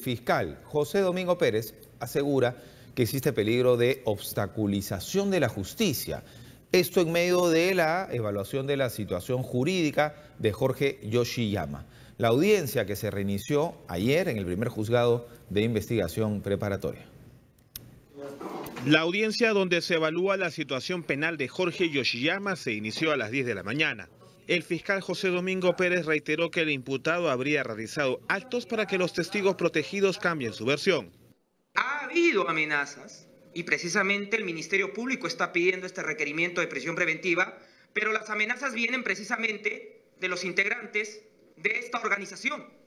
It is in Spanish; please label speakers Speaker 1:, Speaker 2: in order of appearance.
Speaker 1: fiscal José Domingo Pérez asegura que existe peligro de obstaculización de la justicia. Esto en medio de la evaluación de la situación jurídica de Jorge Yoshiyama. La audiencia que se reinició ayer en el primer juzgado de investigación preparatoria.
Speaker 2: La audiencia donde se evalúa la situación penal de Jorge Yoshiyama se inició a las 10 de la mañana. El fiscal José Domingo Pérez reiteró que el imputado habría realizado actos para que los testigos protegidos cambien su versión.
Speaker 3: Ha habido amenazas y precisamente el Ministerio Público está pidiendo este requerimiento de prisión preventiva, pero las amenazas vienen precisamente de los integrantes de esta organización.